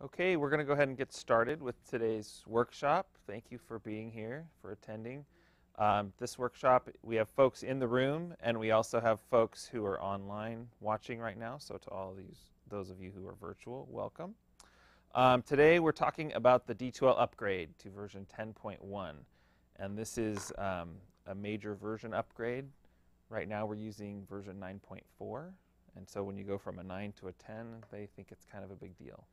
Okay, we're going to go ahead and get started with today's workshop. Thank you for being here, for attending. Um, this workshop, we have folks in the room, and we also have folks who are online watching right now. So to all these, those of you who are virtual, welcome. Um, today we're talking about the D2L upgrade to version 10.1, and this is um, a major version upgrade. Right now we're using version 9.4, and so when you go from a 9 to a 10, they think it's kind of a big deal.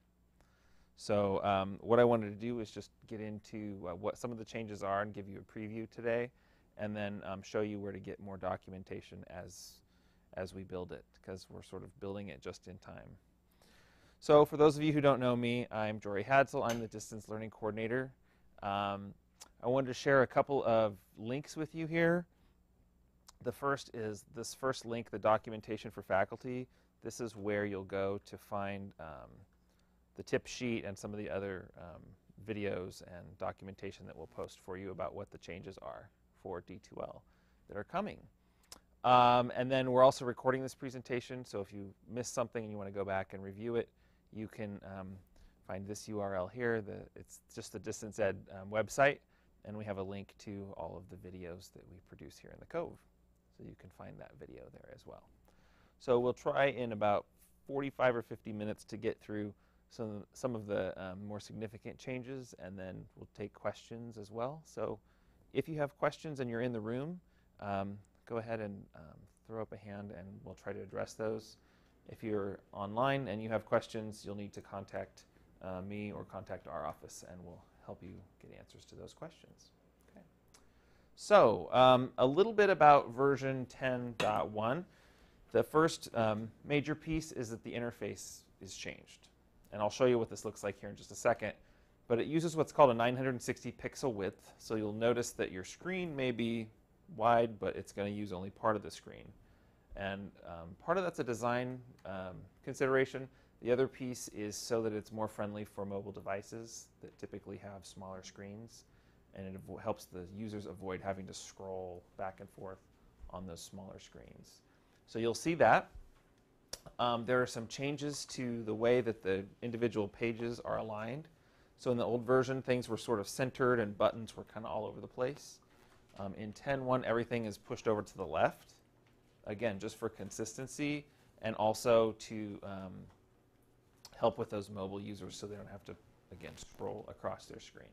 So um, what I wanted to do is just get into uh, what some of the changes are and give you a preview today, and then um, show you where to get more documentation as, as we build it, because we're sort of building it just in time. So for those of you who don't know me, I'm Jory Hadsell. I'm the Distance Learning Coordinator. Um, I wanted to share a couple of links with you here. The first is this first link, the documentation for faculty. This is where you'll go to find um, the tip sheet and some of the other um, videos and documentation that we'll post for you about what the changes are for D2L that are coming. Um, and then we're also recording this presentation, so if you miss something and you want to go back and review it, you can um, find this URL here. The, it's just the Distance Ed um, website, and we have a link to all of the videos that we produce here in the Cove. So you can find that video there as well. So we'll try in about 45 or 50 minutes to get through some, some of the um, more significant changes, and then we'll take questions as well. So if you have questions and you're in the room, um, go ahead and um, throw up a hand and we'll try to address those. If you're online and you have questions, you'll need to contact uh, me or contact our office and we'll help you get answers to those questions. Okay. So um, a little bit about version 10.1. The first um, major piece is that the interface is changed and I'll show you what this looks like here in just a second. But it uses what's called a 960 pixel width, so you'll notice that your screen may be wide, but it's going to use only part of the screen. And um, part of that's a design um, consideration. The other piece is so that it's more friendly for mobile devices that typically have smaller screens, and it helps the users avoid having to scroll back and forth on those smaller screens. So you'll see that. Um, there are some changes to the way that the individual pages are aligned. So in the old version, things were sort of centered and buttons were kind of all over the place. Um, in 10.1, everything is pushed over to the left. Again, just for consistency and also to um, help with those mobile users so they don't have to, again, scroll across their screen.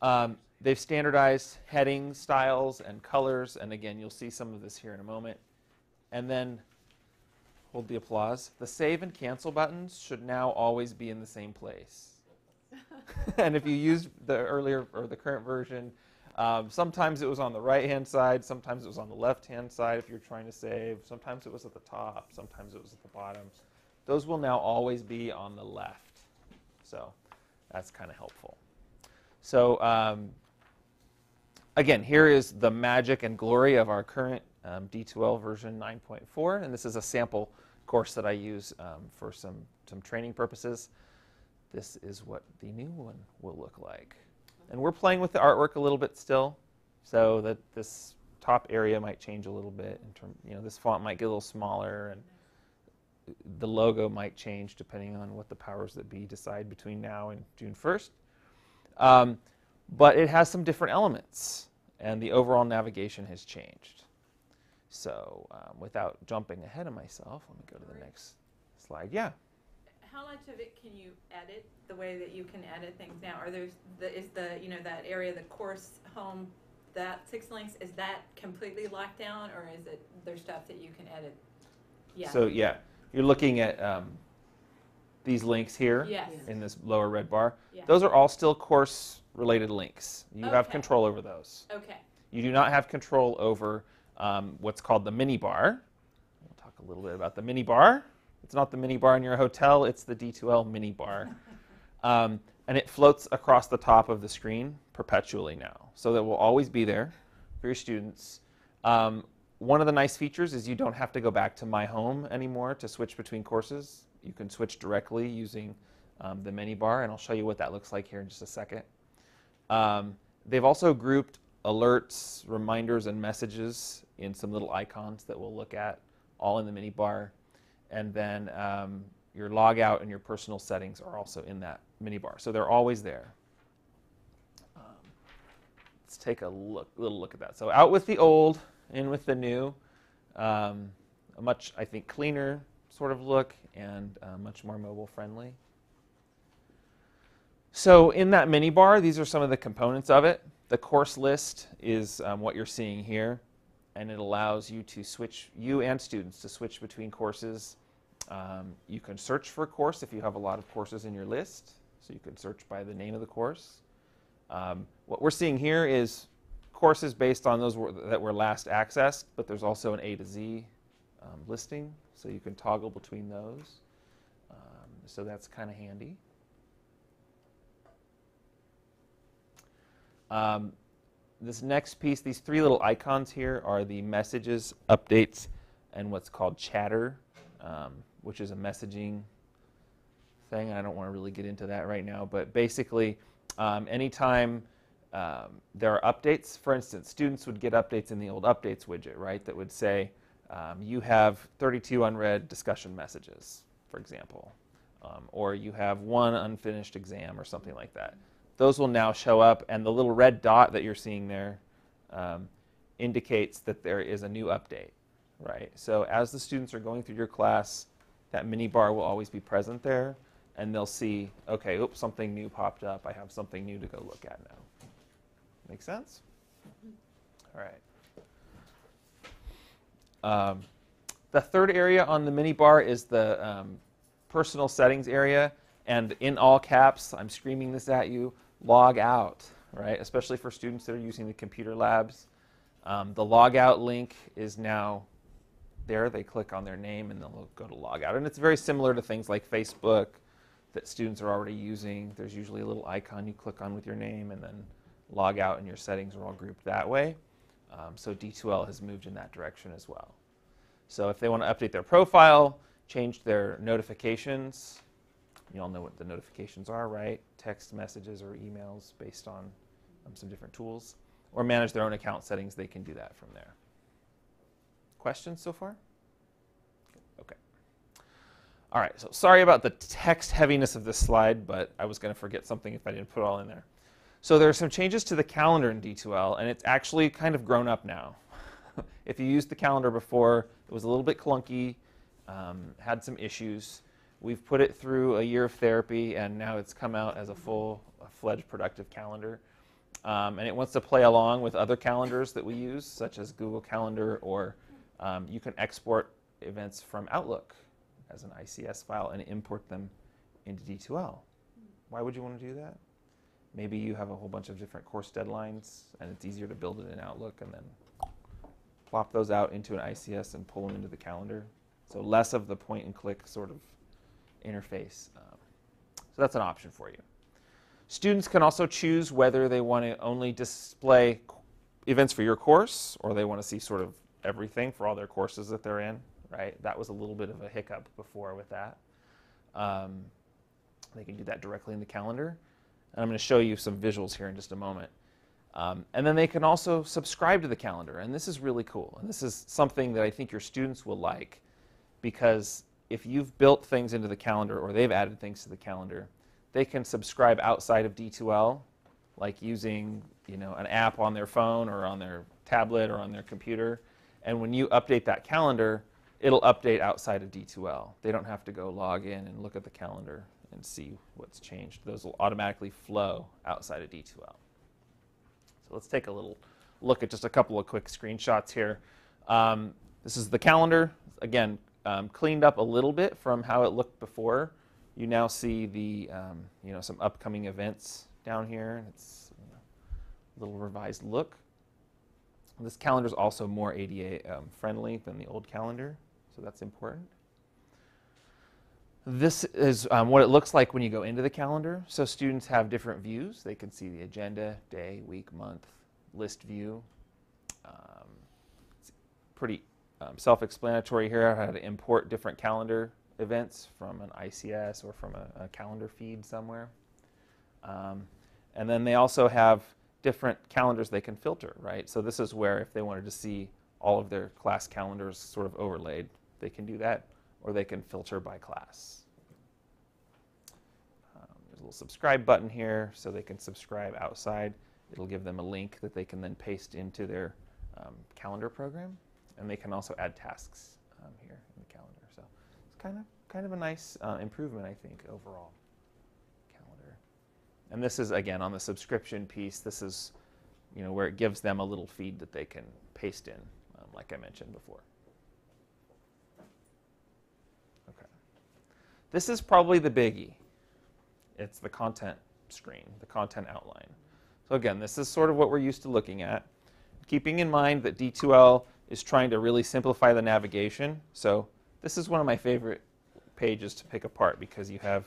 Um, they've standardized heading styles and colors, and again, you'll see some of this here in a moment. And then hold the applause. The save and cancel buttons should now always be in the same place. and if you used the earlier or the current version, um, sometimes it was on the right hand side, sometimes it was on the left hand side if you're trying to save, sometimes it was at the top, sometimes it was at the bottom. Those will now always be on the left. So that's kind of helpful. So um, again, here is the magic and glory of our current um, D2L version 9.4, and this is a sample course that I use um, for some, some training purposes. This is what the new one will look like. And we're playing with the artwork a little bit still, so that this top area might change a little bit. In term, you know, this font might get a little smaller, and the logo might change depending on what the powers that be decide between now and June 1st. Um, but it has some different elements, and the overall navigation has changed. So um, without jumping ahead of myself, let me go to the next slide. Yeah. How much of it can you edit the way that you can edit things now? Are there's the is the you know that area the course home that six links is that completely locked down or is it there's stuff that you can edit? Yeah. So yeah, you're looking at um, these links here yes. in this lower red bar. Yeah. Those are all still course related links. You okay. have control over those. Okay. You do not have control over um, what's called the mini bar. We'll talk a little bit about the mini bar. It's not the mini bar in your hotel, it's the D2L mini bar. Um, and it floats across the top of the screen perpetually now. So that will always be there for your students. Um, one of the nice features is you don't have to go back to My Home anymore to switch between courses. You can switch directly using um, the mini bar, and I'll show you what that looks like here in just a second. Um, they've also grouped alerts, reminders, and messages in some little icons that we'll look at, all in the mini bar. And then um, your logout and your personal settings are also in that mini bar. So they're always there. Um, let's take a look, little look at that. So out with the old, in with the new. Um, a much, I think, cleaner sort of look and uh, much more mobile friendly. So in that mini bar, these are some of the components of it. The course list is um, what you're seeing here, and it allows you to switch, you and students, to switch between courses. Um, you can search for a course if you have a lot of courses in your list, so you can search by the name of the course. Um, what we're seeing here is courses based on those that were last accessed, but there's also an A to Z um, listing, so you can toggle between those. Um, so that's kind of handy. Um, this next piece, these three little icons here are the messages, updates, and what's called chatter, um, which is a messaging thing. I don't want to really get into that right now, but basically, um, anytime um, there are updates, for instance, students would get updates in the old updates widget, right, that would say, um, you have 32 unread discussion messages, for example, um, or you have one unfinished exam or something like that those will now show up, and the little red dot that you're seeing there um, indicates that there is a new update, right? So as the students are going through your class, that mini bar will always be present there, and they'll see, okay, oops, something new popped up. I have something new to go look at now. Make sense? All right. Um, the third area on the mini bar is the um, personal settings area. And in all caps, I'm screaming this at you, log out, right? Especially for students that are using the computer labs. Um, the logout link is now there. They click on their name and they'll go to logout. And it's very similar to things like Facebook that students are already using. There's usually a little icon you click on with your name and then log out and your settings are all grouped that way. Um, so D2L has moved in that direction as well. So if they want to update their profile, change their notifications, you all know what the notifications are, right? Text messages or emails based on um, some different tools. Or manage their own account settings, they can do that from there. Questions so far? Okay. All right, so sorry about the text heaviness of this slide, but I was going to forget something if I didn't put it all in there. So there are some changes to the calendar in D2L, and it's actually kind of grown up now. if you used the calendar before, it was a little bit clunky, um, had some issues. We've put it through a year of therapy, and now it's come out as a full-fledged productive calendar. Um, and it wants to play along with other calendars that we use, such as Google Calendar, or um, you can export events from Outlook as an ICS file and import them into D2L. Why would you want to do that? Maybe you have a whole bunch of different course deadlines, and it's easier to build it in Outlook and then plop those out into an ICS and pull them into the calendar. So less of the point and click sort of interface. Um, so that's an option for you. Students can also choose whether they want to only display events for your course or they want to see sort of everything for all their courses that they're in, right? That was a little bit of a hiccup before with that. Um, they can do that directly in the calendar. And I'm going to show you some visuals here in just a moment. Um, and then they can also subscribe to the calendar. And this is really cool. And this is something that I think your students will like because if you've built things into the calendar or they've added things to the calendar, they can subscribe outside of D2L, like using you know, an app on their phone or on their tablet or on their computer. And when you update that calendar, it'll update outside of D2L. They don't have to go log in and look at the calendar and see what's changed. Those will automatically flow outside of D2L. So let's take a little look at just a couple of quick screenshots here. Um, this is the calendar. Again, um, cleaned up a little bit from how it looked before. You now see the, um, you know, some upcoming events down here. It's you know, a little revised look. This calendar is also more ADA um, friendly than the old calendar, so that's important. This is um, what it looks like when you go into the calendar. So students have different views. They can see the agenda, day, week, month, list view. Um, it's pretty um, self-explanatory here how to import different calendar events from an ICS or from a, a calendar feed somewhere. Um, and then they also have different calendars they can filter, right? So this is where if they wanted to see all of their class calendars sort of overlaid, they can do that, or they can filter by class. Um, there's a little subscribe button here so they can subscribe outside. It'll give them a link that they can then paste into their um, calendar program, and they can also add tasks um, here in the calendar. So it's kind of kind of a nice uh, improvement, I think, overall. Calendar, and this is again on the subscription piece. This is you know where it gives them a little feed that they can paste in, um, like I mentioned before. Okay, this is probably the biggie. It's the content screen, the content outline. So again, this is sort of what we're used to looking at. Keeping in mind that D2L is trying to really simplify the navigation. So this is one of my favorite pages to pick apart because you have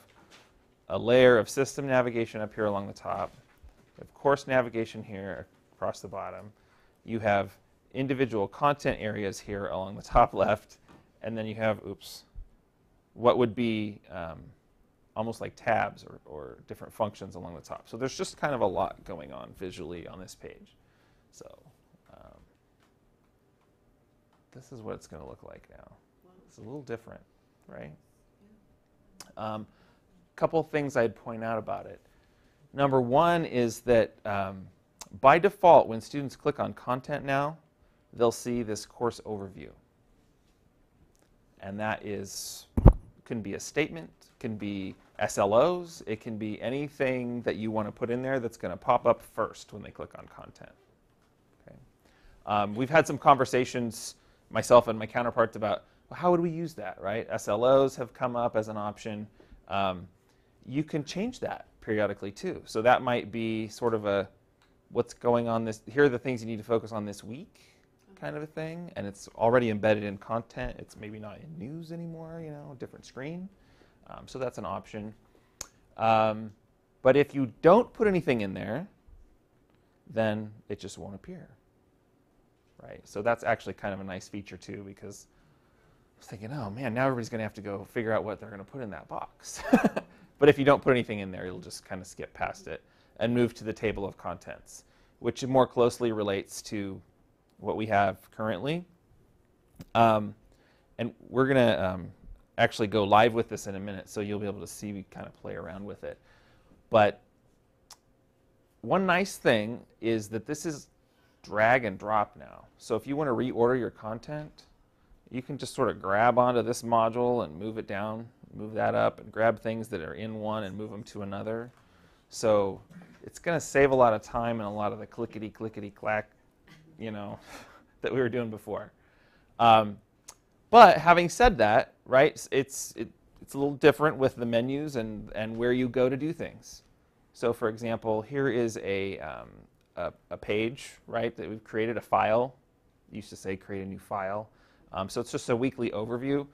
a layer of system navigation up here along the top. You have course navigation here across the bottom. You have individual content areas here along the top left. And then you have, oops, what would be um, almost like tabs or, or different functions along the top. So there's just kind of a lot going on visually on this page. So this is what it's going to look like now. It's a little different, right? A um, couple things I'd point out about it. Number one is that um, by default, when students click on content now, they'll see this course overview. And that is, can be a statement, can be SLOs, it can be anything that you want to put in there that's going to pop up first when they click on content. Okay. Um, we've had some conversations, myself and my counterparts, about well, how would we use that, right? SLOs have come up as an option. Um, you can change that periodically too. So that might be sort of a what's going on this, here are the things you need to focus on this week kind of a thing. And it's already embedded in content. It's maybe not in news anymore, you know, different screen. Um, so that's an option. Um, but if you don't put anything in there, then it just won't appear. Right? So that's actually kind of a nice feature too because I was thinking, oh man, now everybody's going to have to go figure out what they're going to put in that box. but if you don't put anything in there, it'll just kind of skip past it and move to the table of contents, which more closely relates to what we have currently. Um, and we're going to um, actually go live with this in a minute, so you'll be able to see we kind of play around with it. But one nice thing is that this is drag and drop now. So if you want to reorder your content, you can just sort of grab onto this module and move it down, move that up, and grab things that are in one and move them to another. So it's going to save a lot of time and a lot of the clickety clickety clack, you know, that we were doing before. Um, but having said that, right, it's it, it's a little different with the menus and and where you go to do things. So, for example, here is a um, a, a, page, right, that we've created a file. used to say create a new file. Um, so it's just a weekly overview.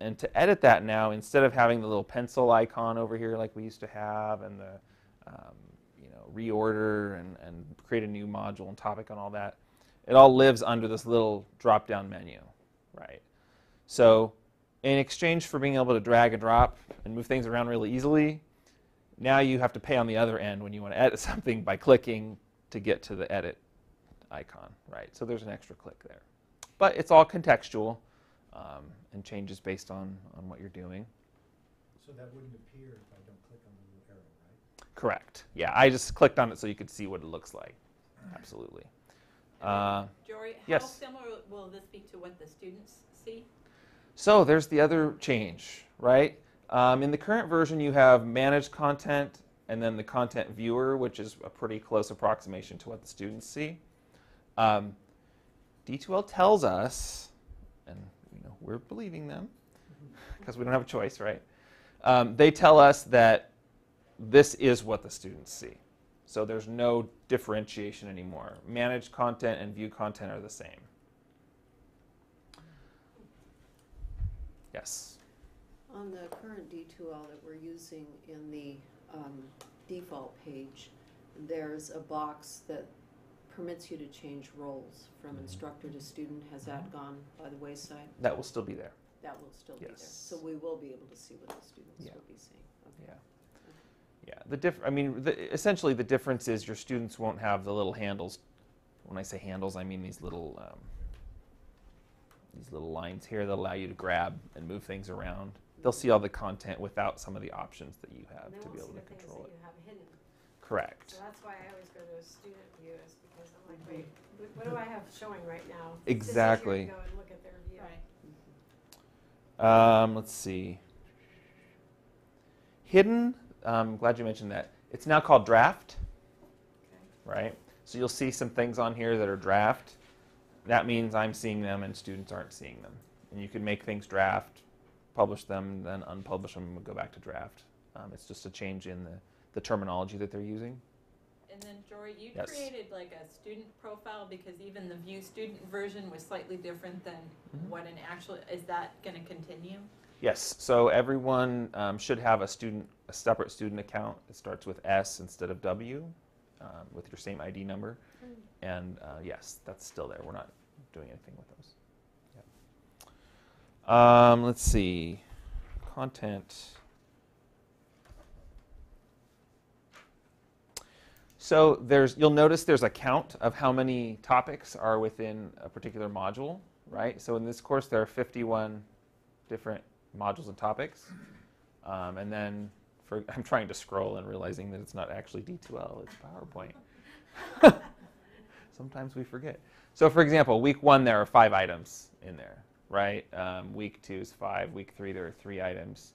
And to edit that now, instead of having the little pencil icon over here like we used to have, and the um, you know reorder and, and create a new module and topic and all that, it all lives under this little drop-down menu, right? So in exchange for being able to drag and drop and move things around really easily, now you have to pay on the other end when you want to edit something by clicking to get to the edit icon, right? So there's an extra click there. But it's all contextual um, and changes based on, on what you're doing. So that wouldn't appear if I don't click on the little arrow, right? Correct. Yeah, I just clicked on it so you could see what it looks like. Absolutely. Uh, Jory, how yes. similar will this be to what the students see? So there's the other change, right? Um, in the current version, you have managed content and then the content viewer, which is a pretty close approximation to what the students see. Um, D2L tells us, and you know, we're believing them because we don't have a choice, right? Um, they tell us that this is what the students see. So there's no differentiation anymore. Managed content and view content are the same. Yes. On the current D2L that we're using in the um, default page, there's a box that permits you to change roles from Mhm. instructor to student. Has that gone by the wayside? That will still be there. That will still be there. Yes. So we will be able to see what the students Yeah. will be seeing. Okay. Yeah. Yeah. The diff- I mean, the, essentially, the difference is your students won't have the little handles. When I say handles, I mean these little um, these little lines here that allow you to grab and move things around. They'll see all the content without some of the options that you have to be able to control it. hidden. Correct. So that's why I always go to a student view is because I'm like, wait, what- what do I have showing right now? It's just easier Exactly. go and look at their view. Right. Um, let's see. Hidden, I'm glad you mentioned that. It's now called draft, Okay. right? So you'll see some things on here that are draft. That means I'm seeing them and students aren't seeing them. And you can make things draft, publish them, then unpublish them and go back to draft. Um, it's just a change in the, the terminology that they're using. And then Jory, you Yes. created like a student profile because even the view student version was slightly different than Mhm. what an actual, is that gonna continue? Yes, so everyone um, should have a student, a separate student account. It starts with S instead of W, um, with your same ID number. And uh, yes, that's still there. We're not doing anything with those. Um, let's see, content. So there's, you'll notice there's a count of how many topics are within a particular module, right? So in this course, there are 51 different modules and topics. Um, and then for, I'm trying to scroll and realizing that it's not actually D2L, it's PowerPoint. Sometimes we forget. So for example, week one, there are five items in there, right? Um, week two is five. Week three, there are three items.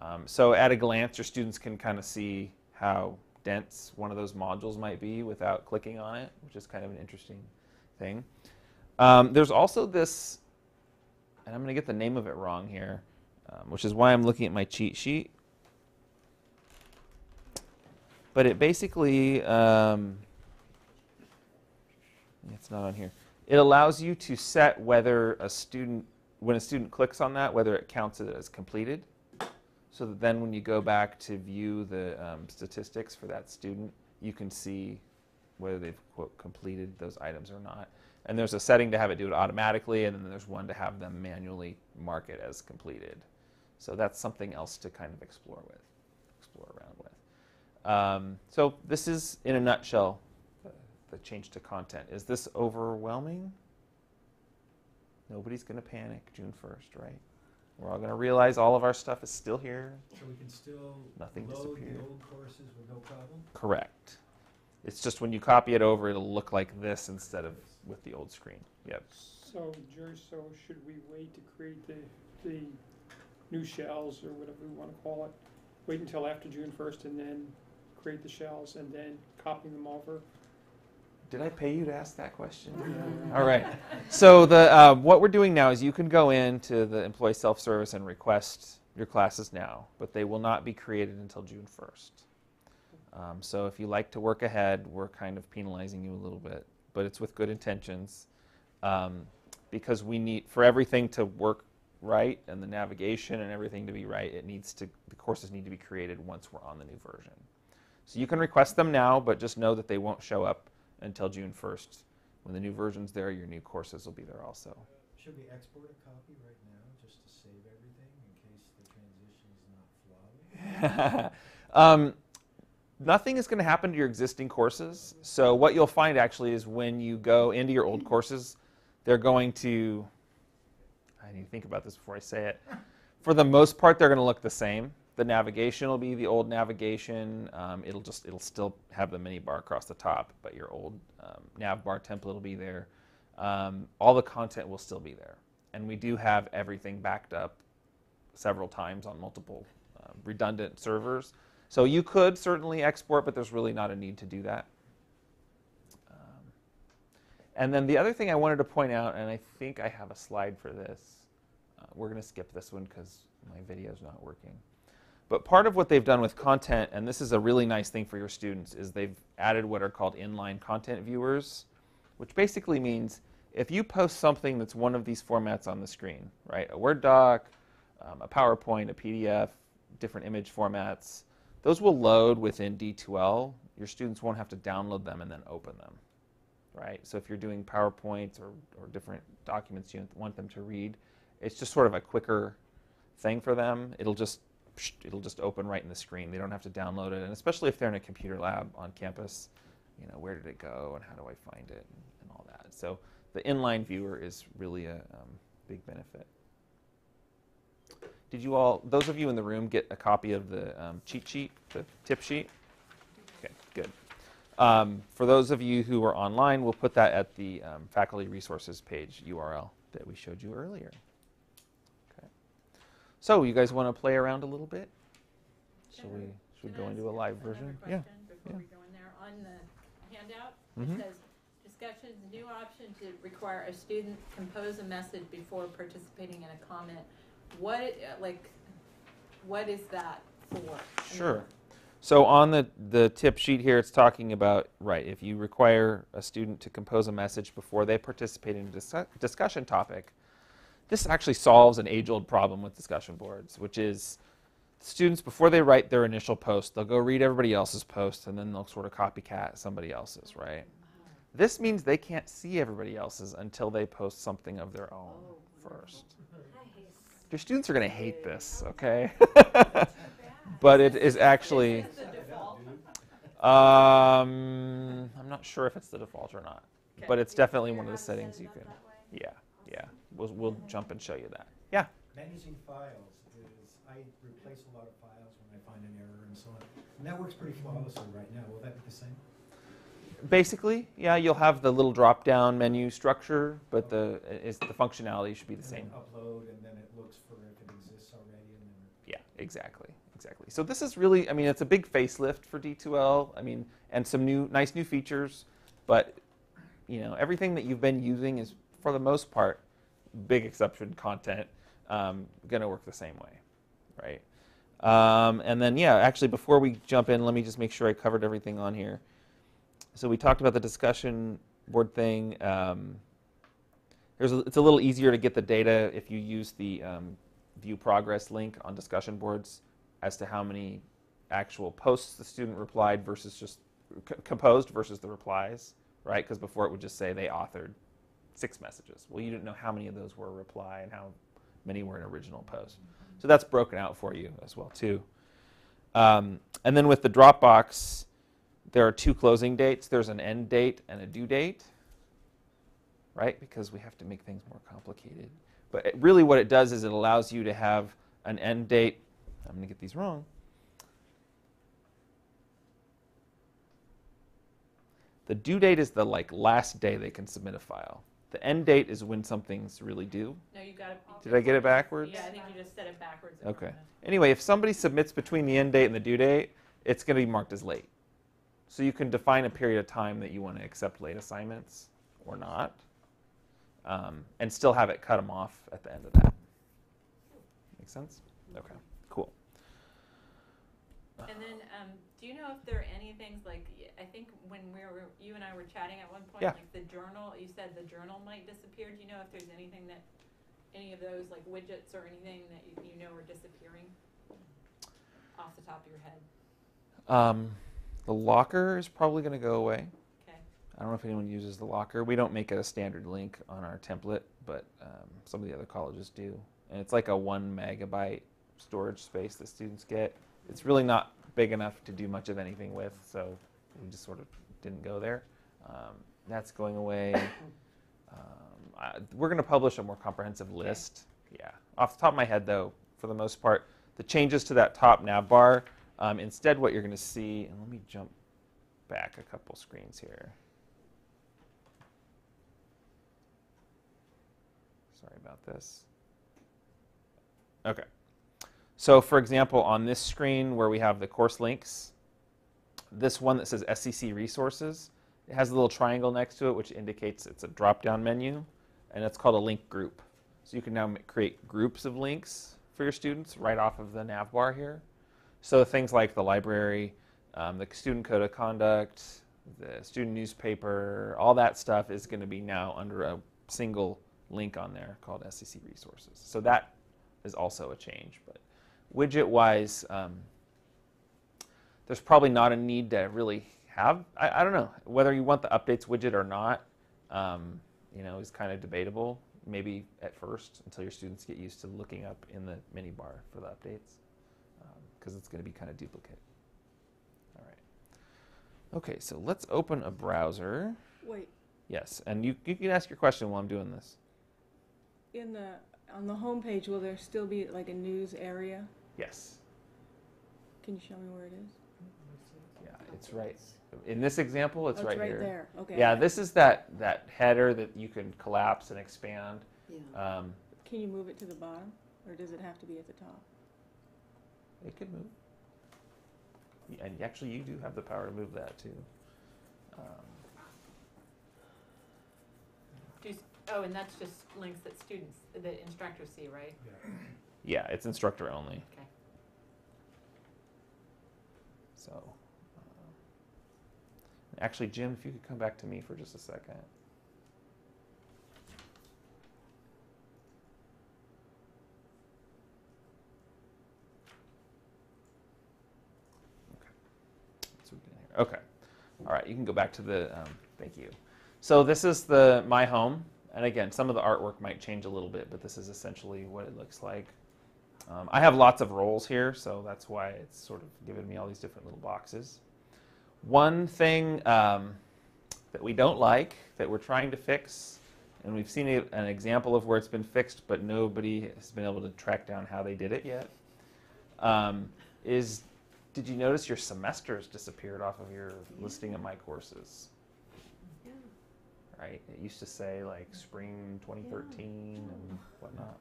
Um, so at a glance, your students can kind of see how dense one of those modules might be without clicking on it, which is kind of an interesting thing. Um, there's also this, and I'm going to get the name of it wrong here, um, which is why I'm looking at my cheat sheet. But it basically, um, it's not on here. It allows you to set whether a student, when a student clicks on that, whether it counts it as completed. So that then when you go back to view the um, statistics for that student, you can see whether they've quote completed those items or not. And there's a setting to have it do it automatically, and then there's one to have them manually mark it as completed. So that's something else to kind of explore with, explore around with. Um, so this is, in a nutshell, the, the change to content. Is this overwhelming? Nobody's going to panic June 1st, right? We're all going to realize all of our stuff is still here. So we can still Nothing load disappeared. the old courses with no problem? Correct. It's just when you copy it over, it'll look like this instead of with the old screen. Yep. So, Jory, so should we wait to create the, the new shells or whatever we wanna call it? Wait until after June first and then create the shells and then copy them over? Did I pay you to ask that question? All right. So the uh, what we're doing now is you can go into the employee self-service and request your classes now, but they will not be created until June 1st. Um, so if you like to work ahead, we're kind of penalizing you a little bit, but it's with good intentions, um, because we need for everything to work right and the navigation and everything to be right. It needs to the courses need to be created once we're on the new version. So you can request them now, but just know that they won't show up until June 1st. When the new version's there, your new courses will be there also. Should we export a copy right now, just to save everything in case the transition is not flawless? um, nothing is going to happen to your existing courses. So what you'll find actually is when you go into your old courses, they're going to. I need to think about this before I say it. For the most part, they're going to look the same. The navigation will be the old navigation. Um, it'll just it'll still have the mini bar across the top, but your old um, nav bar template will be there. Um, all the content will still be there, and we do have everything backed up several times on multiple uh, redundant servers. So you could certainly export, but there's really not a need to do that. Um, and then the other thing I wanted to point out, and I think I have a slide for this. Uh, we're going to skip this one because my video is not working. But part of what they've done with content, and this is a really nice thing for your students, is they've added what are called inline content viewers, which basically means if you post something that's one of these formats on the screen, right, a Word doc, um, a PowerPoint, a PDF, different image formats, those will load within D2L. Your students won't have to download them and then open them, right? So if you're doing PowerPoints or, or different documents you want them to read, it's just sort of a quicker thing for them. It'll just it'll just open right in the screen. They don't have to download it, and especially if they're in a computer lab on campus, you know, where did it go and how do I find it and, and all that. So the inline viewer is really a um, big benefit. Did you all, those of you in the room, get a copy of the um, cheat sheet, the tip sheet? Okay, good. Um, for those of you who are online, we'll put that at the um, faculty resources page URL that we showed you earlier. So, you guys want to play around a little bit? Sure. we? Should we go into a live version? yeah. Before yeah. we go in there, on the handout, Mhm. it says, discussions, new option to require a student compose a message before participating in a comment. What, like, what is that for? Sure. So on the, the tip sheet here, it's talking about, right, if you require a student to compose a message before they participate in a dis- discussion topic, this actually solves an age-old problem with discussion boards, which is students, before they write their initial post, they'll go read everybody else's post, and then they'll sort of copycat somebody else's, right? This means they can't see everybody else's until they post something of their own Oh, first. Nice. Your students are going to hate this, okay? But it is actually. Is this the default? Um, I'm not sure if it's the default or not, Okay. but it's definitely one of the out how to set settings you can. Yeah, yeah. We'll we'll jump and show you that. Yeah. Managing files is, I replace a lot of files when I find an error and so on. And that works pretty flawlessly right now. Will that be the same? Basically, yeah, you'll have the little drop-down menu structure, but the is the functionality should be the And same. Upload and then it looks for if it exists already and then. Yeah, exactly, exactly. So this is really, I mean, it's a big facelift for D2L. I mean, and some new, nice new features, but you know, everything that you've been using is, for the most part, big exception content, um, going to work the same way, right? Um, and then, yeah, actually, before we jump in, let me just make sure I covered everything on here. So we talked about the discussion board thing. Um, there's a, it's a little easier to get the data if you use the um, view progress link on discussion boards as to how many actual posts the student replied versus just composed versus the replies, right? Because before it would just say they authored six messages. Well, you didn't know how many of those were a reply and how many were an original post. So that's broken out for you as well too. Um, and then with the Dropbox, there are two closing dates. There's an end date and a due date, right? Because we have to make things more complicated. But it, really, what it does is it allows you to have an end date. I'm going to get these wrong. The due date is the like last day they can submit a file. The end date is when something's really due. No, you got it. Did I get it backwards? Yeah, I think you just said it backwards. Okay. Anyway, if somebody submits between the end date and the due date, it's going to be marked as late. So you can define a period of time that you want to accept late assignments or not, um, and still have it cut them off at the end of that. Make sense? Okay, cool. And then, um, do you know if there are any things like, I think when we were, you and I were chatting at one point, Yeah. like the journal, you said the journal might disappear. Do you know if there's anything that, any of those like widgets or anything that you, you know are disappearing off the top of your head? Um, the locker is probably going to go away. Okay. I don't know if anyone uses the locker. We don't make it a standard link on our template, but um, some of the other colleges do. And it's like a one megabyte storage space that students get. It's really not big enough to do much of anything with, so we just sort of didn't go there. Um, that's going away. Um, I, we're going to publish a more comprehensive list. Yeah. Off the top of my head, though, for the most part, the changes to that top nav bar. Um, instead, what you're going to see, and let me jump back a couple screens here. Sorry about this. Okay. So for example, on this screen where we have the course links, this one that says SCC resources, it has a little triangle next to it which indicates it's a drop-down menu, and it's called a link group. So you can now create groups of links for your students right off of the nav bar here. So things like the library, um, the student code of conduct, the student newspaper, all that stuff is going to be now under a single link on there called SCC resources. So that is also a change. But widget-wise, um, there's probably not a need to really have. I, I don't know whether you want the updates widget or not. Um, you know, is kind of debatable. Maybe at first until your students get used to looking up in the mini bar for the updates, because it's going to be kind of duplicate. All right. Okay, so let's open a browser. Wait, Yes, and you, you can ask your question while I'm doing this. in the On the homepage, will there still be like a news area? Yes. Can you show me where it is? Yeah, it's right. In this example, it's Oh, right, here. there. Okay. Yeah, this is that that header that you can collapse and expand. Yeah. Um, Can you move it to the bottom, or does it have to be at the top? it could move. And actually, you do have the power to move that too. Um, oh, and that's just links that students, that instructors see, right? Yeah. yeah, it's instructor only. Okay. So, actually, Jim, if you could come back to me for just a second. Okay. All right, you can go back to the. Um, thank you. So this is the my home, and again, some of the artwork might change a little bit, but this is essentially what it looks like. Um, I have lots of roles here, so that's why it's sort of given me all these different little boxes. One thing um, that we don't like that we're trying to fix, and we've seen a, an example of where it's been fixed, but nobody has been able to track down how they did it yet, um, is did you notice your semesters disappeared off of your listing of my courses? Yeah. right? It used to say like spring 2013 and whatnot.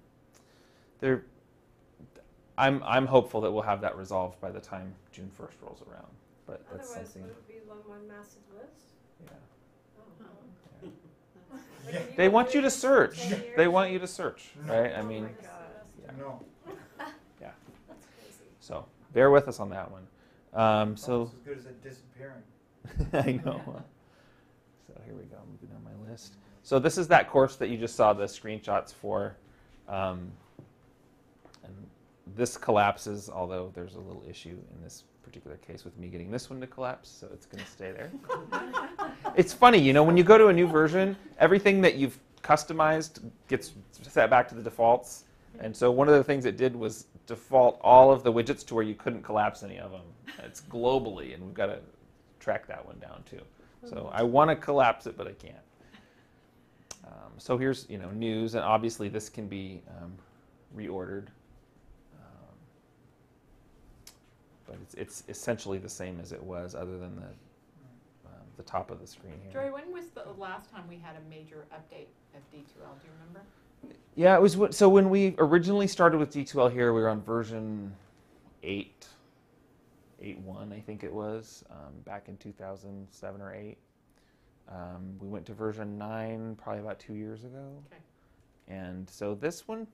There, I'm I'm hopeful that we'll have that resolved by the time June 1st rolls around. But that's Otherwise, something. would it be on one massive list? Yeah. Oh. yeah. Like, if They want you to search. They want you to search, right? I Oh mean, my yeah. No. Yeah. That's crazy. So bear with us on that one. Um, so Almost as good as it disappearing. I know. So here we go. Moving down my list. So this is that course that you just saw the screenshots for. Um, and this collapses, although there's a little issue in this particular case with me getting this one to collapse, so it's going to stay there. it's funny, you know, when you go to a new version, everything that you've customized gets set back to the defaults. And so one of the things it did was default all of the widgets to where you couldn't collapse any of them. It's globally, and we've got to track that one down too. So I want to collapse it, but I can't. Um, so here's you know news, and obviously this can be um, reordered, um, but it's, it's essentially the same as it was, other than the um, the top of the screen here. Jory, when was the last time we had a major update of D2L? Do you remember? Yeah, it was so when we originally started with D2L here, we were on version 8, 8.1, I think it was, um, back in 2007 or 8. Um, we went to version 9 probably about two years ago. Okay. And so this one,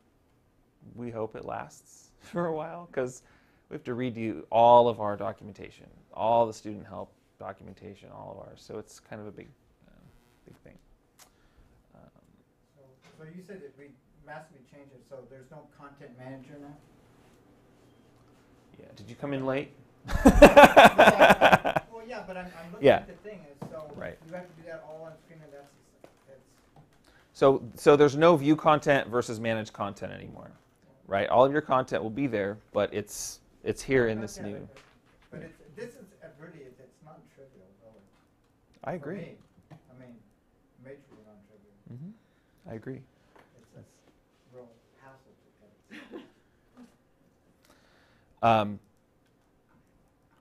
we hope it lasts for a while because we have to redo all of our documentation, all the student help documentation, all of ours. So it's kind of a big, uh, big thing. Um, So, so you said that we massively changed it, so there's no content manager now? Yeah. Did you come in late? Well, yeah, but I'm, I'm looking Yeah. at the thing, so Right. you have to do that all on screen, and that's, that's, so so there's no view content versus manage content anymore, right? All of your content will be there, but it's it's here in this new. but- But it's, this is, uh, really, it's, it's not trivial, really. I For agree. me. I mean, majorly non-trivial. hmm I agree. It's a real hassle to get. Um,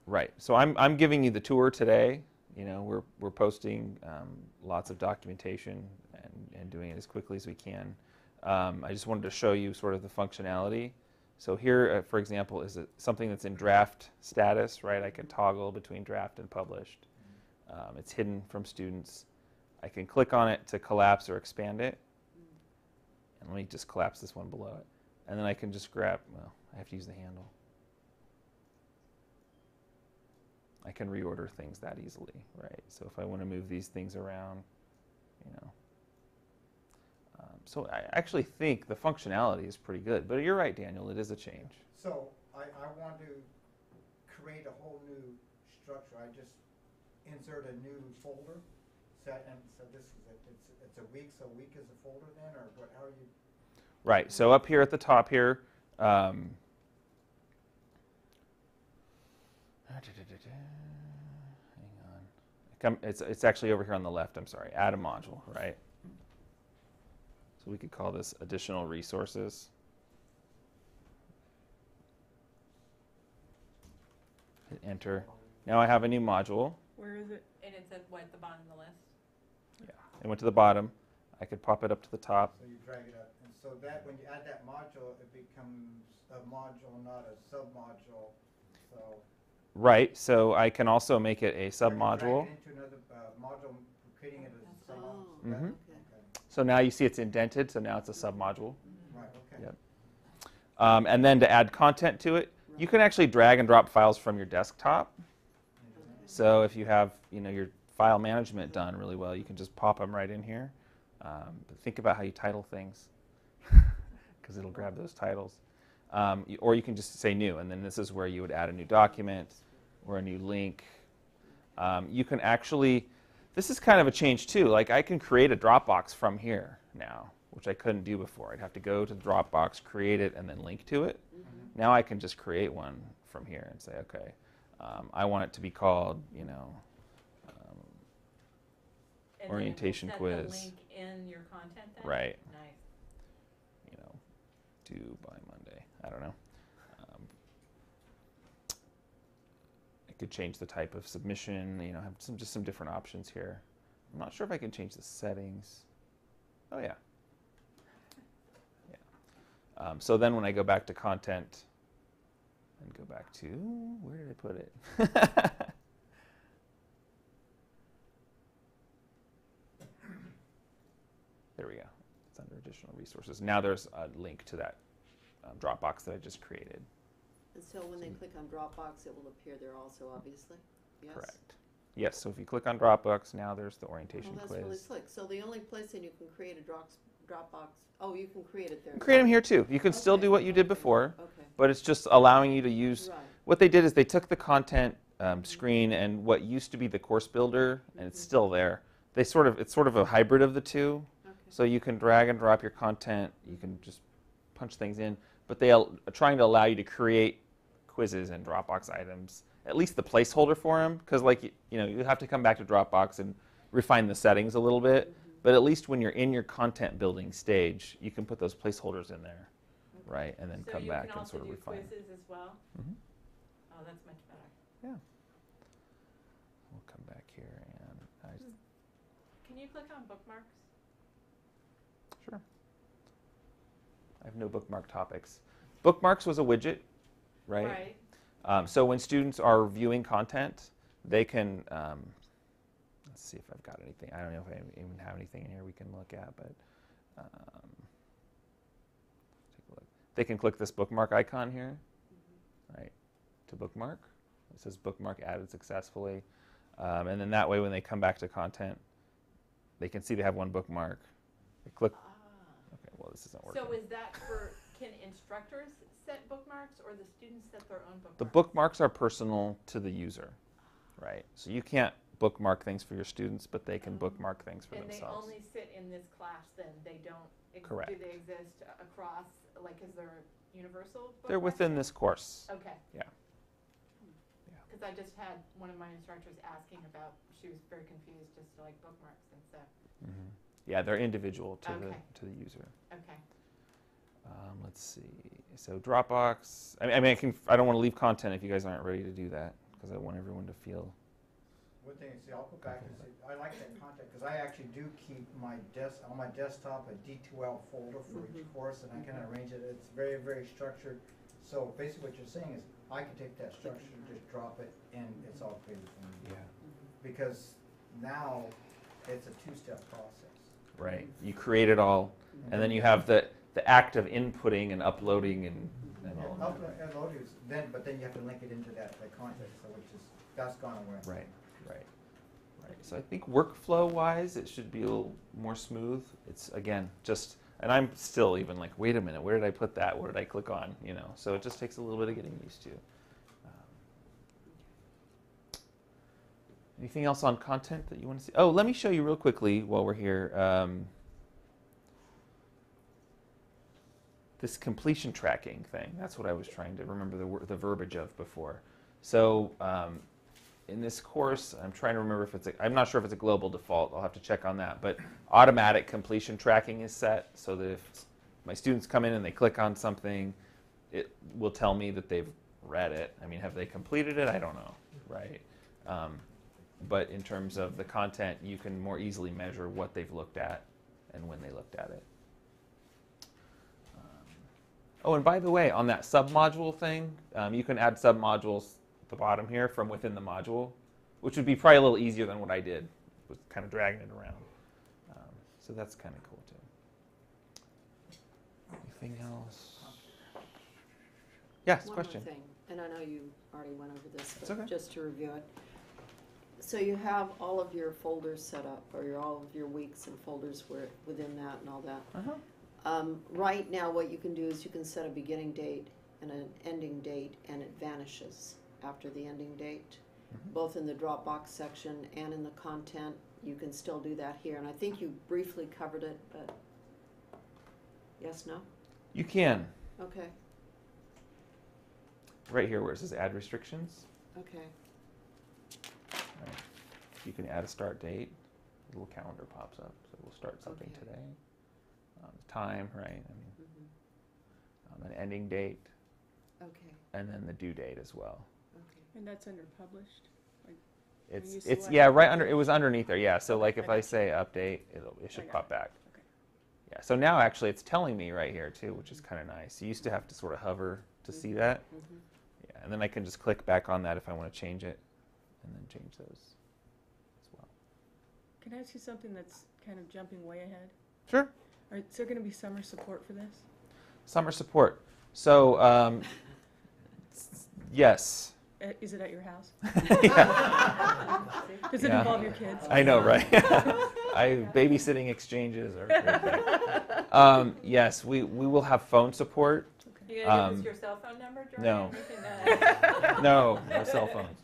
right. So I'm I'm giving you the tour today. You know, we're we're posting um, lots of documentation and, and doing it as quickly as we can. Um, I just wanted to show you sort of the functionality. So here, uh, for example, is something that's in draft status, right? I can toggle between draft and published. Um, it's hidden from students. I can click on it to collapse or expand it. And let me just collapse this one below it. And then I can just grab, well, I have to use the handle. I can reorder things that easily, right? So if I want to move these things around, you know. Um, so I actually think the functionality is pretty good. But you're right, Daniel, it is a change. So I, I want to create a whole new structure. I just insert a new folder. Set and so this is it. It's, it's a week. So week is a folder then, or what? How are you? Right. So up here at the top here, um, hang on. It's, it's actually over here on the left. I'm sorry. Add a module, right? So we could call this additional resources. Hit enter. Now I have a new module. Where is it? And it's at what, at the bottom of the list? Yeah, it went to the bottom. I could pop it up to the top. So you drag it up, and so that, when you add that module, it becomes a module, not a sub-module, so. Right, so I can also make it a Or you submodule. Into another, uh, module, creating it as a Oh, sub-module. Mhm. So now you see it's indented, so now it's a submodule. right, okay. Yep. Um, and then to add content to it, you can actually drag and drop files from your desktop. So if you have, you know, your file management done really well, you can just pop them right in here. Um, but think about how you title things, because it'll grab those titles. Um, or you can just say new, and then this is where you would add a new document or a new link. Um, you can actually, this is kind of a change too. Like I can create a Dropbox from here now, which I couldn't do before. I'd have to go to the Dropbox, create it, and then link to it. Now I can just create one from here and say, okay, um, I want it to be called, you know, um, And then it will Orientation quiz. the link in your content right, Nice. you know, due by Monday. I don't know. Um, I could change the type of submission. You know, have some just some different options here. I'm not sure if I can change the settings. Oh yeah. Yeah. Um, so then when I go back to content and go back to where did I put it? there we go. It's under additional resources. Now there's a link to that um, Dropbox that I just created. And so when they click on Dropbox, it will appear there also, obviously? Yes? Correct. Yes, so if you click on Dropbox, now there's the Oh, orientation that's quiz. really slick. So the only place that you can create a Drops, Dropbox, oh, you can create it there. You can create them here too. You can still do what you did before, Okay, but it's just allowing you to use. right. What they did is they took the content um, screen and what used to be the course builder, and it's Mhm. still there. They sort of it's sort of a hybrid of the two. Okay. So you can drag and drop your content. You can just punch things in, but they are trying to allow you to create quizzes and Dropbox items. At least the placeholder for them, because like you know you have to come back to Dropbox and refine the settings a little bit. Mhm. But at least when you're in your content building stage, you can put those placeholders in there, right, and then So come back and sort of refine. quizzes as well? Mhm. Oh, that's much better. Yeah. We'll come back here and I, Can you click on bookmarks? sure. I have no bookmark topics. Bookmarks was a widget, right? Um, so when students are viewing content, they can. Um, let's see if I've got anything. I don't know if I even have anything in here we can look at, but um, take a look. They can click this bookmark icon here, right, to bookmark. It says bookmark added successfully, um, and then that way when they come back to content, they can see they have one bookmark. They click. Ah. Okay, well this isn't working. So is that for, can instructors set bookmarks or the students set their own bookmarks? The bookmarks are personal to the user, right? So you can't bookmark things for your students, but they can Oh. bookmark things for themselves And they only sit in this class then, they don't, ex- do they exist across, like, is there a universal They're within this course. Okay. Yeah. Yeah. Because I just had one of my instructors asking about, she was very confused as to like bookmarks and stuff. Mhm. Yeah, they're individual to the to the user. Okay. Um, let's see. So Dropbox. I mean, I mean, I can. I don't want to leave content if you guys aren't ready to do that because I want everyone to feel. One thing, see, I'll go back and say, I like that content, because I actually do keep my desk, on my desktop, a D2L folder for each Mhm. course, and I kind of arrange it, it's very, very structured. So basically what you're saying is, I can take that structure, just drop it, and it's all created for me. Because now, it's a two-step process. Right. You create it all, and then you have the the act of inputting and uploading and, and all. of Upload, and load is, then, but then you have to link it into that, the content, so which is, that's gone away. Right. Right. Right. So I think workflow wise, it should be a little more smooth. It's again just, and I'm still even like, wait a minute, where did I put that? What did I click on? You know. So it just takes a little bit of getting used to. Um, anything else on content that you want to see? Oh, let me show you real quickly while we're here. Um, this completion tracking thing. That's what I was trying to remember the, the verbiage of before. So um, in this course, I'm trying to remember if it's, a, I'm not sure if it's a global default. I'll have to check on that. But automatic completion tracking is set so that if my students come in and they click on something, it will tell me that they've read it. I mean, have they completed it? I don't know, right? Um, but in terms of the content, you can more easily measure what they've looked at and when they looked at it. Oh, and by the way, on that submodule thing, um, you can add submodules at the bottom here from within the module, which would be probably a little easier than what I did, was kind of dragging it around. Um, so that's kind of cool too. Anything else? Yes, One question. more thing, and I know you already went over this, but okay. just to review it. So you have all of your folders set up, or your, all of your weeks and folders were within that and all that. Uh-huh. Um, right now, what you can do is you can set a beginning date and an ending date, and it vanishes after the ending date. Mhm. Both in the Dropbox section and in the content, you can still do that here, and I think you briefly covered it, but, yes, no? You can Okay, right here where it says add restrictions. okay. You can add a start date. A little calendar pops up, so we'll start something Okay. today. Um, time, right? I mean, Mhm. um, an ending date, Okay, and then the due date as well. okay. And that's under published? It's it's yeah right under it was underneath there yeah so Okay, like if I I say update it'll it should pop back. Okay. Yeah so now actually it's telling me right here too which is kind of nice. You used to have to sort of hover to see that. Mm-hmm. Yeah and then I can just click back on that if I want to change it, and then change those as well. Can I ask you something that's kind of jumping way ahead? Sure. Are, is there going to be summer support for this? Summer support. So um, yes. Uh, Is it at your house? Yeah. Does it Yeah. involve your kids? I know, right? I babysitting exchanges are. a great thing. Um, yes, we, we will have phone support. You gonna give Um, us your cell phone number, Jordan? no. We can, uh, No, no cell phones.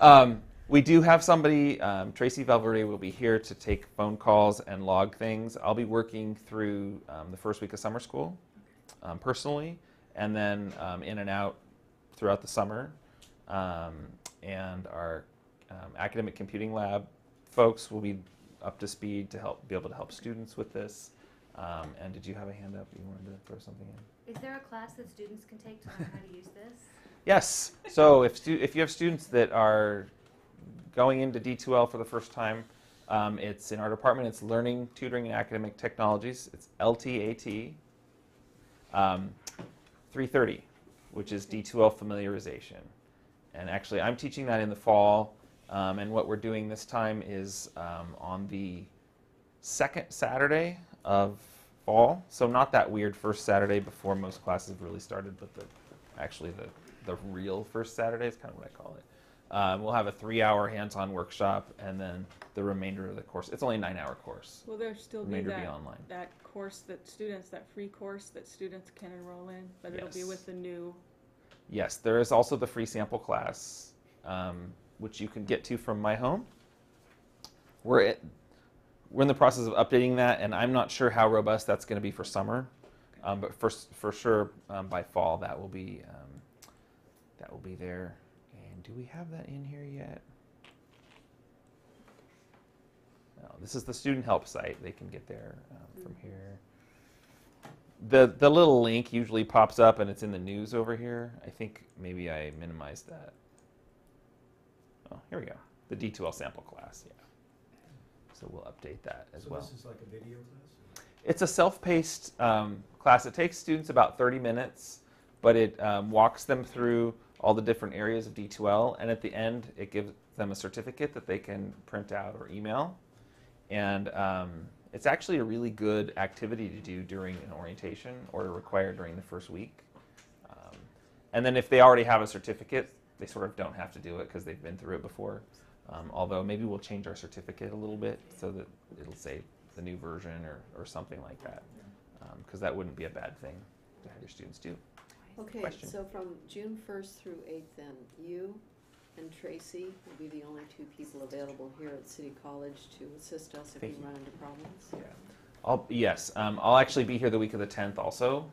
Um, we do have somebody. Um, Tracy Valverde will be here to take phone calls and log things. I'll be working through um, the first week of summer school um, personally, and then um, in and out throughout the summer. Um, and our um, academic computing lab folks will be up to speed to help be able to help students with this. Um, and did you have a hand up? You wanted to throw something in? Is there a class that students can take to learn how to use this? Yes. So if stu- if you have students that are going into D2L for the first time, um, it's in our department. It's Learning, Tutoring, and Academic Technologies. It's LTAT um, 330, which is D2L familiarization. And actually, I'm teaching that in the fall. Um, and what we're doing this time is um, on the second Saturday of fall. So not that weird first Saturday before most classes really started, but the actually the the real first Saturday is kind of what I call it. Um, we'll have a three-hour hands-on workshop, and then the remainder of the course. It's only a nine-hour course. Will there still be Remainder be online. that course that students, that free course that students can enroll in? But it'll be Yes. with the new, Yes, there is also the free sample class, um, which you can get to from my home. We're at, we're in the process of updating that, and I'm not sure how robust that's going to be for summer, um, but for s- for sure um, by fall that will be um, that will be there. And do we have that in here yet? No, this is the student help site. They can get there um, from here. The the little link usually pops up and it's in the news over here. I think maybe I minimized that. Oh, here we go. The D2L sample class, yeah. So we'll update that as So well. this is like a video class? It's a self-paced um, class. It takes students about 30 minutes, but it um, walks them through all the different areas of D2L, and at the end, it gives them a certificate that they can print out or email. And um, it's actually a really good activity to do during an orientation or to require during the first week. Um, and then if they already have a certificate, they sort of don't have to do it because they've been through it before. Um, although maybe we'll change our certificate a little bit so that it'll say the new version or, or something like that. Because that wouldn't be a bad thing to have your students do. Okay, Question. so from June first through eighth then, you and Tracy will be the only two people available here at City College to assist us if we Thank you. run into problems? Yeah. I'll, yes, um, I'll actually be here the week of the 10th also.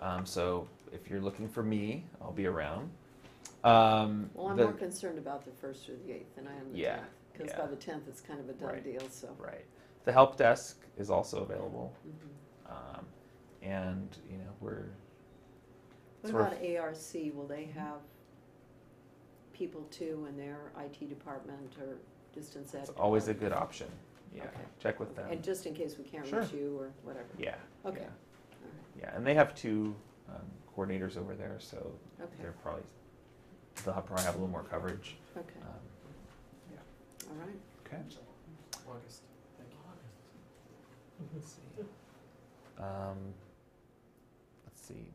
Um, so if you're looking for me, I'll be around. Um, Well, I'm the- more concerned about the first or the eighth than I am the Yeah, tenth. Because yeah. by the tenth, it's kind of a done Right. deal, so. Right. The help desk is also available, Mhm. um, and you know we're What sort about of- ARC? Will they have people too in their IT department or distance ed? it's always a good option. Yeah, Okay. check with them. And just in case we can't Sure. reach you or whatever. yeah. Okay. Yeah. All right. Yeah, and they have two um, coordinators over there, so Okay, they're probably they'll have, probably have a little more coverage. okay, Um, all right. okay. August, thank you. Let's see. Um, let's see.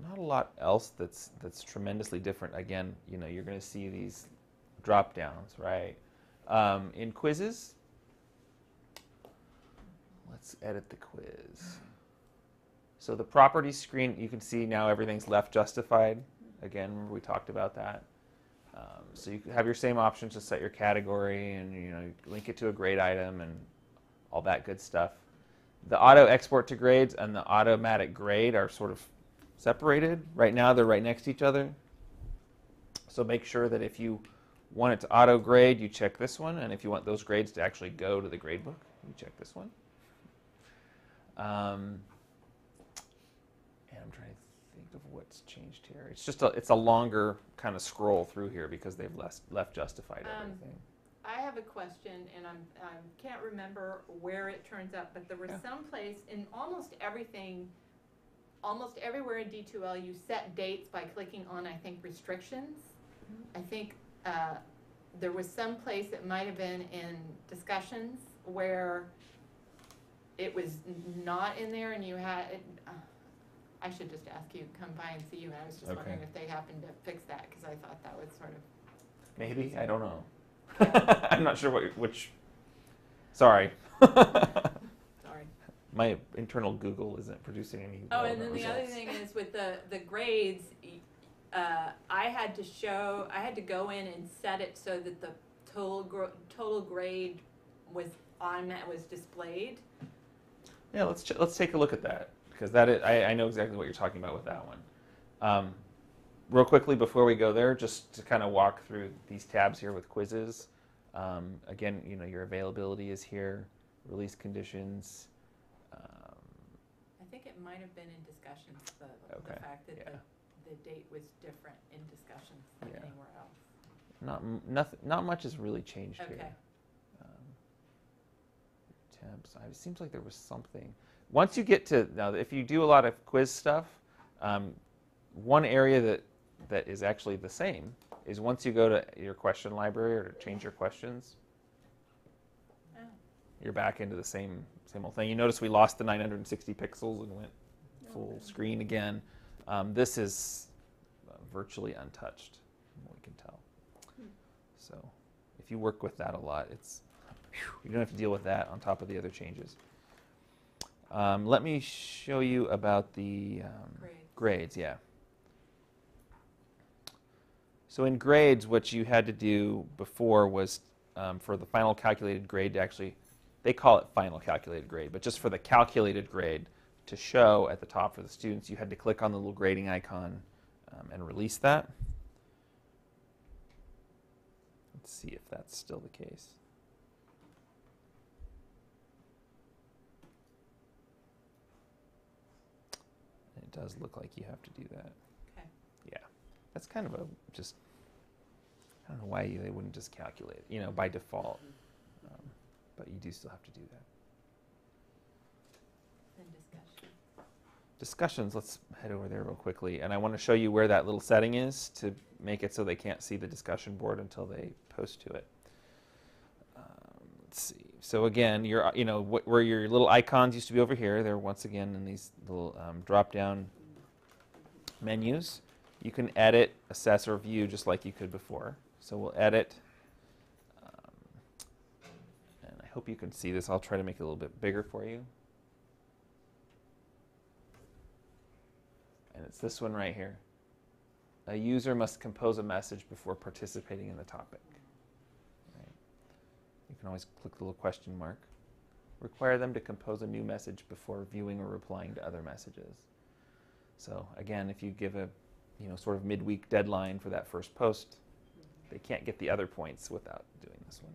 Not a lot else that's that's tremendously different. Again, you know, you're going to see these drop downs, right? Um, in quizzes, let's edit the quiz. So the property screen, you can see now everything's left justified. Again, remember we talked about that. Um, so you have your same options to set your category and you know link it to a grade item and all that good stuff. The auto export to grades and the automatic grade are sort of separated. Right now, they're right next to each other. So make sure that if you want it to auto grade, you check this one, and if you want those grades to actually go to the grade book, you check this one. Um, and I'm trying to think of what's changed here. It's just a, it's a longer kind of scroll through here because they've left, left justified Um, everything. I have a question, and I'm, I can't remember where it turns up, but there was Yeah. some place in almost everything, almost everywhere in D2L, you set dates by clicking on, I think, restrictions. I think uh, there was some place that might have been in discussions where it was not in there, and you had. It, uh, I should just ask you, come by and see you. And I was just Okay. wondering if they happened to fix that because I thought that was sort of Maybe I don't know. I'm not sure what which. Sorry, sorry. my internal Google isn't producing any. Oh, and then the other thing is with the, the grades, uh, I had to show, I had to go in and set it so that the total gro- total grade was on, that was displayed. Yeah, let's ch- let's take a look at that because that is, I, I know exactly what you're talking about with that one. Um, real quickly before we go there, just to kind of walk through these tabs here with quizzes. Um, again, you know your availability is here, release conditions. I it might have been in discussions, the, Okay, the fact that yeah. the, the date was different in discussions than Yeah. anywhere else. not m- nothing, not much has really changed Okay. here. Um, tabs. It seems like there was something. Once you get to now, if you do a lot of quiz stuff, um, one area that that is actually the same is once you go to your question library or to change your questions. You're back into the same same old thing. You notice we lost the 960 pixels and went full screen again. Um, this is uh, virtually untouched, from what we can tell. So if you work with that a lot, it's you don't have to deal with that on top of the other changes. Um, let me show you about the um, Grades. grades. Yeah. So in grades, what you had to do before was um, for the final calculated grade to actually, they call it final calculated grade, but just for the calculated grade to show at the top for the students, you had to click on the little grading icon um, and release that. Let's see if that's still the case. It does look like you have to do that. Okay. Yeah, that's kind of a just. I don't know why they wouldn't just calculate, you know, by default. Um, but you do still have to do that. In discussion. Discussions. Let's head over there real quickly, and I want to show you where that little setting is to make it so they can't see the discussion board until they post to it. Um, let's see. So again, your you know wh- where your little icons used to be over here, they're once again in these little um, drop-down menus. You can edit, assess, or view just like you could before. So we'll edit. Um, and I hope you can see this. I'll try to make it a little bit bigger for you. And it's this one right here. A user must compose a message before participating in the topic. Right. You can always click the little question mark. Require them to compose a new message before viewing or replying to other messages. So again, if you give a you know, sort of midweek deadline for that first post. They can't get the other points without doing this one.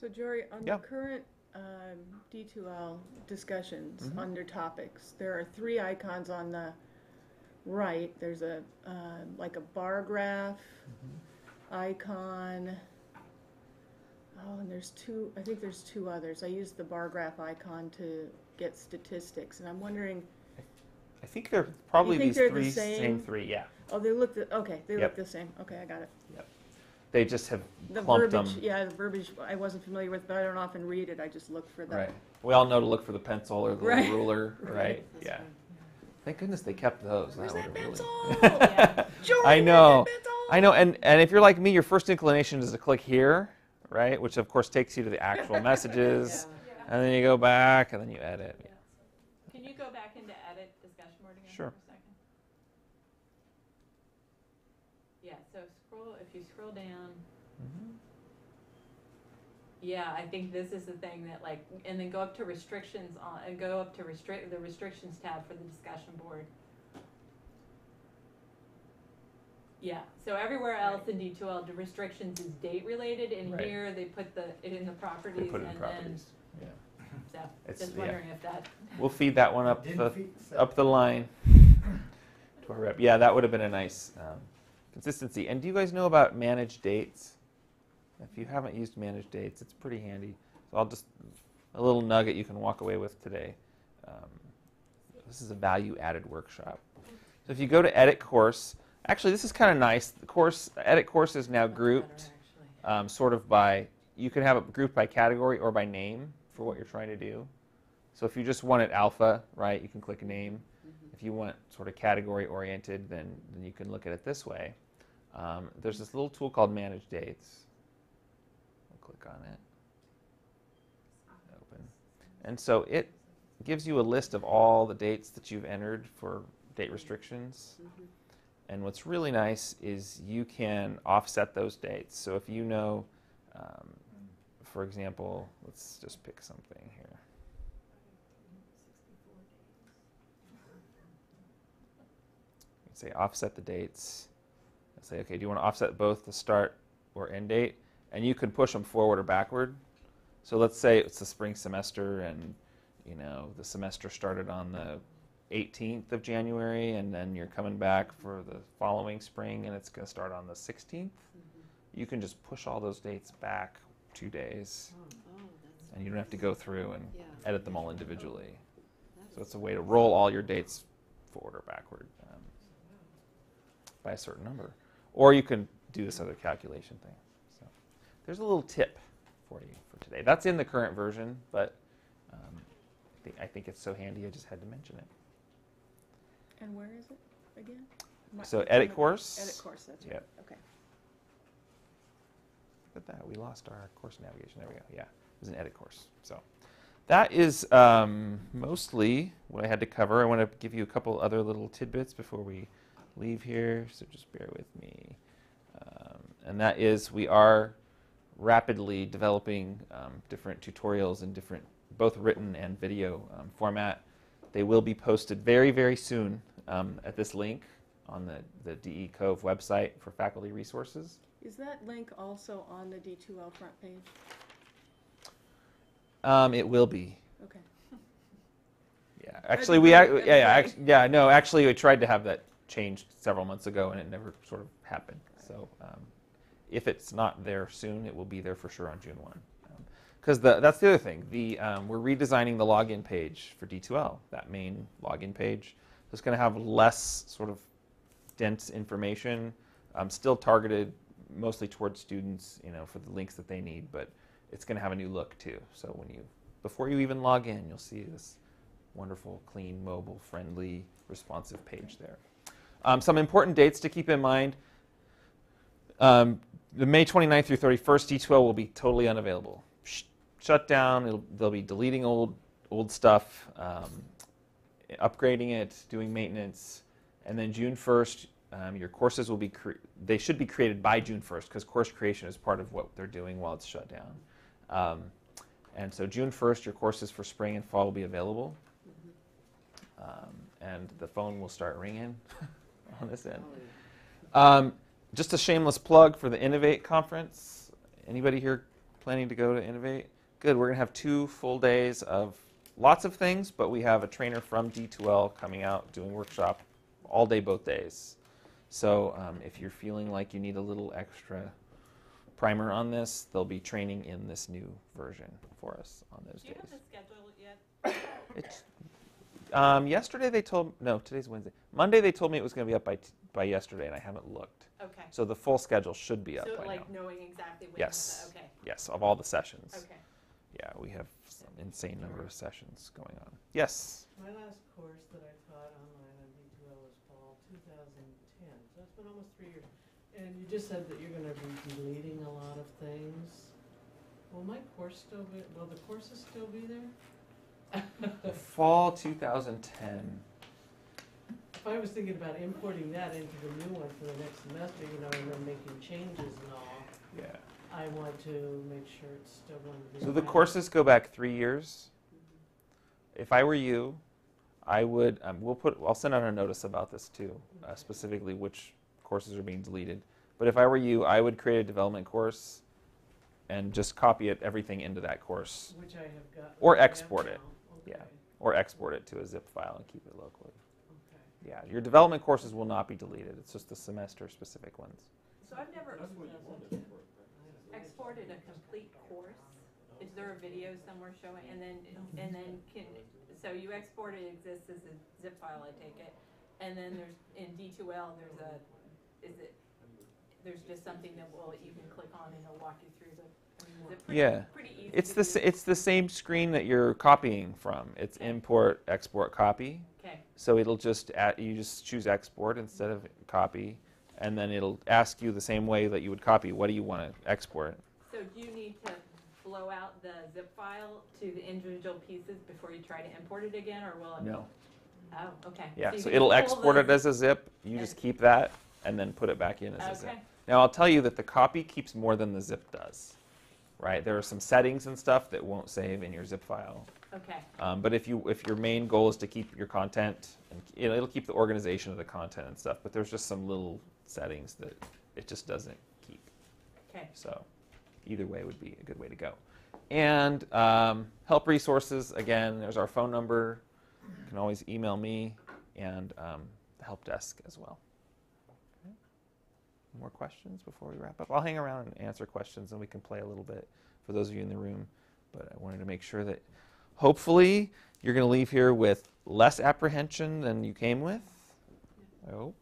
So Jory, on Yeah. the current um, D2L discussions Mhm. under topics, there are three icons on the right. There's a uh, like a bar graph icon. Oh, and there's two. I think there's two others. I used the bar graph icon to get statistics, and I'm wondering. I think they're probably think these they're the three same? three. Yeah, Oh, they look the, okay. They Yep. look the same. Okay, I got it. They just have The clumped verbiage, them. yeah, the verbiage I wasn't familiar with, but I don't often read it. I just look for the. Right. We all know to look for the pencil or the Right. little ruler, right? That's Yeah. fine. Thank goodness they kept those. Where's would've that pencil? Yeah. Jory, I where's know. pencil? I know, and, and if you're like me, your first inclination is to click here, right? Which of course takes you to the actual messages, Yeah. and then you go back, and then you edit. Can you go back into edit discussion board again Sure. for a second? Yeah, so scroll, if you scroll down, Mhm. yeah, I think this is the thing that like, and then go up to restrictions on, and go up to restrict, the restrictions tab for the discussion board. Yeah, so everywhere else in D two L, the restrictions is date related, and Right. here they put the, it in the properties They properties, put it in and then, properties. Yeah. so, It's- just yeah. wondering if that, We'll feed that one up Didn't the fe- so- up the line to our rep. Yeah, that would have been a nice um, consistency. And do you guys know about managed dates? If you haven't used managed dates, it's pretty handy. So I'll just a little nugget you can walk away with today. Um, this is a value-added workshop. So if you go to edit course, actually this is kind of nice. The course edit course is now grouped um, sort of by you can have it grouped by category or by name for what you're trying to do. So if you just want it alpha, right, you can click name. If you want sort of category oriented, then, then you can look at it this way. Um, there's this little tool called Manage Dates. I'll click on it. Open. And so it gives you a list of all the dates that you've entered for date restrictions. Mhm. And what's really nice is you can offset those dates. So if you know, um, for example, let's just pick something here. Say offset the dates. And say, okay, do you want to offset both the start or end date? And you can push them forward or backward. So let's say it's the spring semester and you know the semester started on the 18th of January and then you're coming back for the following spring and it's going to start on the 16th. Mm-hmm. You can just push all those dates back two days oh, oh, that's. and you don't have to go through and Yeah. edit them all individually. That So it's a way to roll all your dates forward or backward by a certain number. Or you can do this other calculation thing. So there's a little tip for you for today. That's in the current version, but um, I, think, I think it's so handy I just had to mention it. And where is it again? My- So edit course. Edit course, that's right. Okay. Look at that. We lost our course navigation. There we go. Yeah, it was an edit course. So that is um, mostly what I had to cover. I want to give you a couple other little tidbits before we leave here, so just bear with me. Um, and that is we are rapidly developing um, different tutorials in different, both written and video um, format. They will be posted very, very soon um, at this link on the, the DE COVE website for faculty resources. Is that link also on the D2L front page? Um, it will be. Okay. Yeah. Actually, we. That'd ac- be Yeah, yeah. yeah. No, actually, we tried to have that changed several months ago, and it never sort of happened. So, um, if it's not there soon, it will be there for sure on June one. Because the that's the other thing. The um, we're redesigning the login page for D2L. That main login page. So it's going to have less sort of dense information. Um, still targeted mostly towards students, you know, for the links that they need, but it's going to have a new look too. So when you before you even log in, you'll see this wonderful, clean, mobile, friendly, responsive page there. Um, some important dates to keep in mind. Um, the May 29th through 31st, D2L will be totally unavailable. Sh- shut down. It'll, they'll be deleting old old stuff, um, upgrading it, doing maintenance, and then June 1st, um, your courses will be cre- they should be created by June 1st because course creation is part of what they're doing while it's shut down. Um, and so June 1st, your courses for spring and fall will be available. Um, and the phone will start ringing on this end. Um, just a shameless plug for the Innovate conference. Anybody here planning to go to Innovate? Good. We're going to have two full days of lots of things, but we have a trainer from D2L coming out doing workshop all day, both days. So um, if you're feeling like you need a little extra primer on this, they'll be training in this new version for us on those Do you days. have the schedule yet? It's, um, yesterday they told no today's Wednesday. Monday they told me it was going to be up by t- by yesterday, and I haven't looked. Okay. So the full schedule should be up So by like now. knowing exactly when. Yes. the- Okay, Yes, of all the sessions. okay. Yeah, we have some insane number of sessions going on. Yes. My last course that I taught online on D2L was fall 2010, so it's been almost three years. And you just said that you're gonna be deleting a lot of things. Will my course still be, will the courses still be there? Fall 2010. If I was thinking about importing that into the new one for the next semester, you know, and then making changes and all, Yeah. I want to make sure it's still going to be. So the courses go back three years. If I were you, I would. Um, we'll put. I'll send out a notice about this too, uh, specifically which courses are being deleted. But if I were you, I would create a development course, and just copy it everything into that course, Which I have got. Or I have export it. now. Yeah. Or export it to a zip file and keep it locally. okay. Yeah, your development courses will not be deleted. It's just the semester-specific ones. So I've never exported a complete course. Is there a video somewhere showing, and then, and then can, so you export it exists as a zip file, I take it. And then there's, in D2L, there's a, is it, there's just something that will, you can click on and it'll walk you through the, I mean, is it pretty, Yeah. pretty easy It's to the do? it's the same screen that you're copying from. It's Okay. import, export, copy. Okay, So it'll just add, you just choose export instead of copy, and then it'll ask you the same way that you would copy. What do you want to export? so do you need to blow out the zip file to the individual pieces before you try to import it again, or will it? No. Oh, okay. Yeah. you So can it'll pull export the it as a zip. You just keep that and then put it back in as a zip. Okay, Now I'll tell you that the copy keeps more than the zip does. Right? There are some settings and stuff that won't save in your zip file. okay, Um, but if you if your main goal is to keep your content, and it'll, it'll keep the organization of the content and stuff. But there's just some little settings that it just doesn't keep. okay. So either way would be a good way to go. And um, help resources again. There's our phone number. You can always email me and um, the help desk as well. More questions before we wrap up? I'll hang around and answer questions, and we can play a little bit for those of you in the room. But I wanted to make sure that hopefully you're going to leave here with less apprehension than you came with. I hope.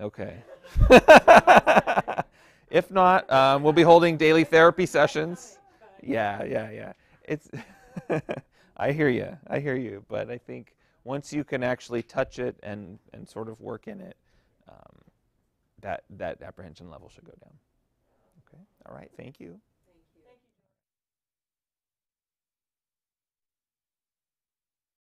Okay. if not, um, we'll be holding daily therapy sessions. Yeah, yeah, yeah. It's. I hear you. I hear you. But I think once you can actually touch it and and sort of work in it, um, that that apprehension level should go down. Okay. All right. Thank you.